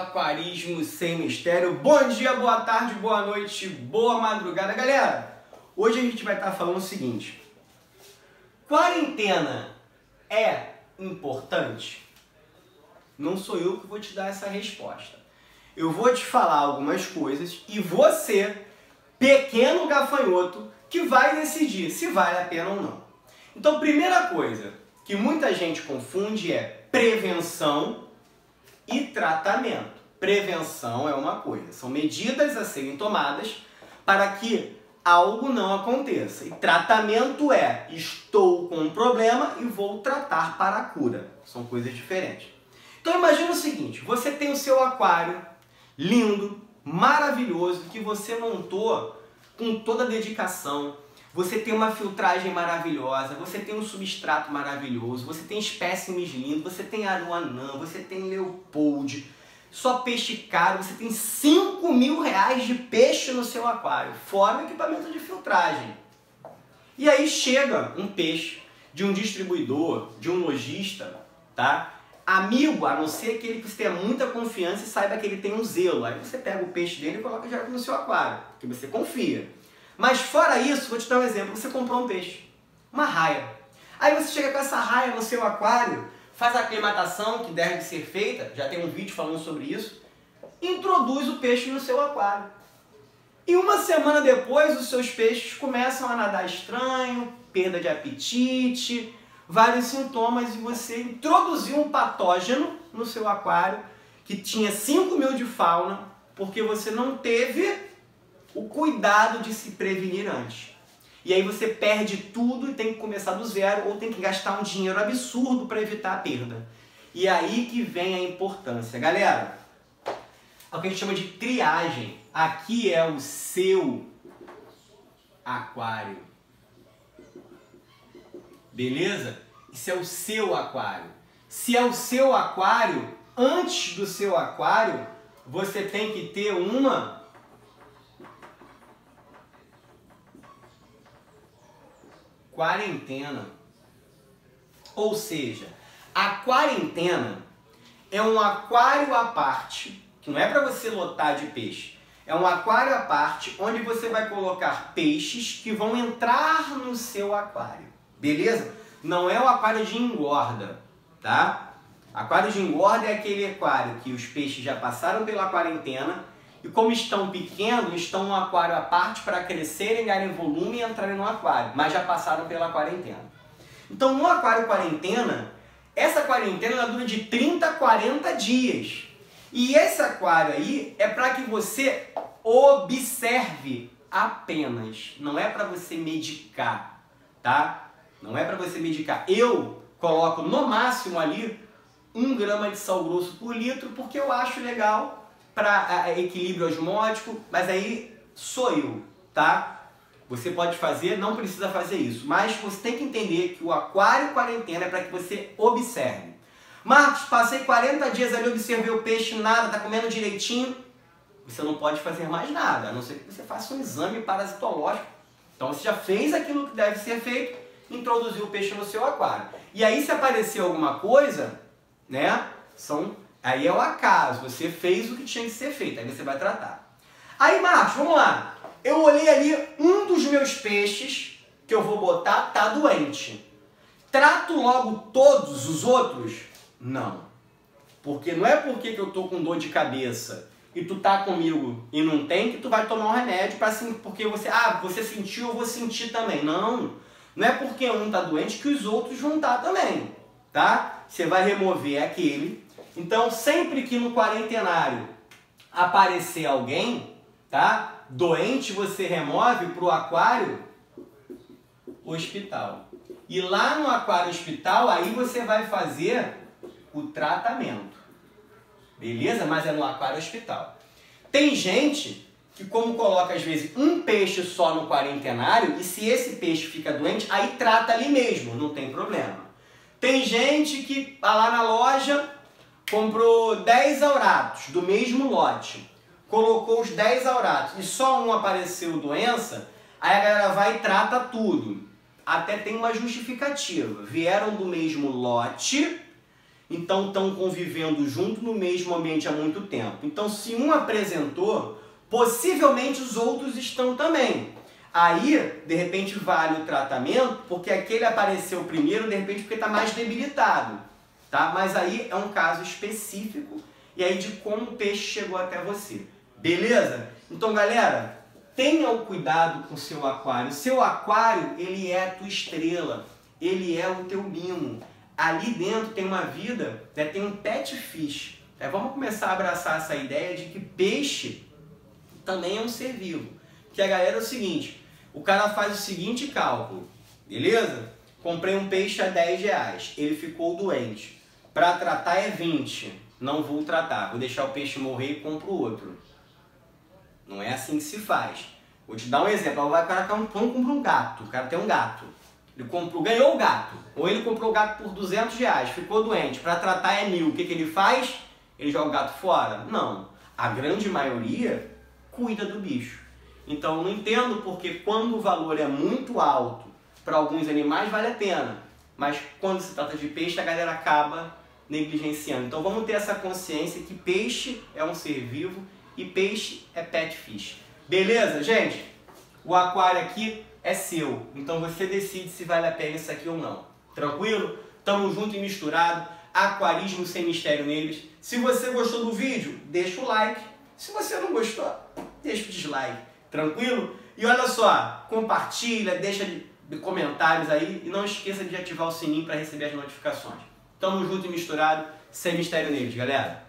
Aquarismo Sem Mistério. Bom dia, boa tarde, boa noite, boa madrugada. Galera, hoje a gente vai estar falando o seguinte. Quarentena é importante? Não sou eu que vou te dar essa resposta. Eu vou te falar algumas coisas e você, pequeno gafanhoto, que vai decidir se vale a pena ou não. Então, primeira coisa que muita gente confunde é prevenção e tratamento. Prevenção é uma coisa, são medidas a serem tomadas para que algo não aconteça. E tratamento é estou com um problema e vou tratar para a cura. São coisas diferentes. Então imagina o seguinte, você tem o seu aquário lindo, maravilhoso, que você montou com toda a dedicação, você tem uma filtragem maravilhosa, você tem um substrato maravilhoso, você tem espécimes lindos, você tem aruanã, você tem leopold, só peixe caro, você tem 5 mil reais de peixe no seu aquário, fora o equipamento de filtragem. E aí chega um peixe de um distribuidor, de um lojista, tá? Amigo, a não ser que ele tenha muita confiança e saiba que ele tem um zelo. Aí você pega o peixe dele e coloca direto no seu aquário, porque você confia. Mas fora isso, vou te dar um exemplo. Você comprou um peixe, uma raia. Aí você chega com essa raia no seu aquário, faz a aclimatação que deve ser feita, já tem um vídeo falando sobre isso, introduz o peixe no seu aquário. E uma semana depois, os seus peixes começam a nadar estranho, perda de apetite, vários sintomas, e você introduziu um patógeno no seu aquário que tinha 5 mil de fauna, porque você não teve o cuidado de se prevenir antes. E aí você perde tudo e tem que começar do zero ou tem que gastar um dinheiro absurdo para evitar a perda. E aí que vem a importância. Galera, é o que a gente chama de triagem. Aqui é o seu aquário. Beleza? Isso é o seu aquário. Se é o seu aquário, antes do seu aquário, você tem que ter uma quarentena. Ou seja, a quarentena é um aquário à parte, que não é para você lotar de peixe. É um aquário à parte onde você vai colocar peixes que vão entrar no seu aquário. Beleza? Não é o aquário de engorda, tá? Aquário de engorda é aquele aquário que os peixes já passaram pela quarentena e como estão pequenos, estão no aquário à parte para crescerem, ganharem volume e entrarem no aquário, mas já passaram pela quarentena. Então, no aquário quarentena, essa quarentena dura de 30 a 40 dias. E esse aquário aí é para que você observe apenas, não é para você medicar, tá? Não é para você medicar. Eu coloco no máximo ali um grama de sal grosso por litro porque eu acho legal para equilíbrio osmótico, mas aí sou eu, tá? Você pode fazer, não precisa fazer isso, mas você tem que entender que o aquário quarentena é para que você observe. Marcos, passei 40 dias ali, observei o peixe, nada, tá comendo direitinho. Você não pode fazer mais nada, a não ser que você faça um exame parasitológico. Então você já fez aquilo que deve ser feito, introduziu o peixe no seu aquário. E aí se aparecer alguma coisa, né, são Aí é o acaso, você fez o que tinha que ser feito, aí você vai tratar. Aí, Marcos, vamos lá. Eu olhei ali, um dos meus peixes que eu vou botar tá doente. Trato logo todos os outros? Não. Porque não é porque que eu tô com dor de cabeça e tu tá comigo e não tem que tu vai tomar um remédio para assim, porque você, ah, você sentiu, eu vou sentir também. Não. Não é porque um tá doente que os outros vão estar tá também, tá? Você vai remover aquele então, sempre que no quarentenário aparecer alguém, tá? Doente, você remove para o aquário hospital. E lá no aquário hospital, aí você vai fazer o tratamento. Beleza? Mas é no aquário hospital. Tem gente que como coloca às vezes um peixe só no quarentenário e se esse peixe fica doente, aí trata ali mesmo, não tem problema. Tem gente que lá na loja comprou 10 auratos do mesmo lote, colocou os 10 auratos e só um apareceu doença, aí a galera vai e trata tudo. Até tem uma justificativa. Vieram do mesmo lote então estão convivendo junto no mesmo ambiente há muito tempo. Então, se um apresentou, possivelmente os outros estão também. Aí, de repente, vale o tratamento, porque aquele apareceu primeiro, de repente, porque está mais debilitado. Tá? Mas aí é um caso específico e aí de como o peixe chegou até você. Beleza? Então, galera, tenha o cuidado com seu aquário. Seu aquário, ele é a tua estrela, ele é o teu mimo. Ali dentro tem uma vida, né, tem um pet fish. É, vamos começar a abraçar essa ideia de que peixe também é um ser vivo. Que a galera é o seguinte, o cara faz o seguinte cálculo, beleza? Comprei um peixe a 10 reais, ele ficou doente. Para tratar é 20, não vou tratar, vou deixar o peixe morrer e compro outro. Não é assim que se faz. Vou te dar um exemplo. O cara quer um pão, compra um gato. O cara tem um gato. Ele comprou, ganhou o gato. Ou ele comprou o gato por 200 reais, ficou doente. Para tratar é mil. O que, que ele faz? Ele joga o gato fora? Não. A grande maioria cuida do bicho. Então eu não entendo porque quando o valor é muito alto para alguns animais vale a pena. Mas quando se trata de peixe, a galera acaba negligenciando. Então vamos ter essa consciência que peixe é um ser vivo e peixe é pet fish. Beleza, gente? O aquário aqui é seu, então você decide se vale a pena isso aqui ou não. Tranquilo? Tamo junto e misturado. Aquarismo sem mistério neles. Se você gostou do vídeo, deixa o like. Se você não gostou, deixa o dislike. Tranquilo? E olha só, compartilha, deixa comentários aí e não esqueça de ativar o sininho para receber as notificações. Tamo junto e misturado, sem mistério neles, galera.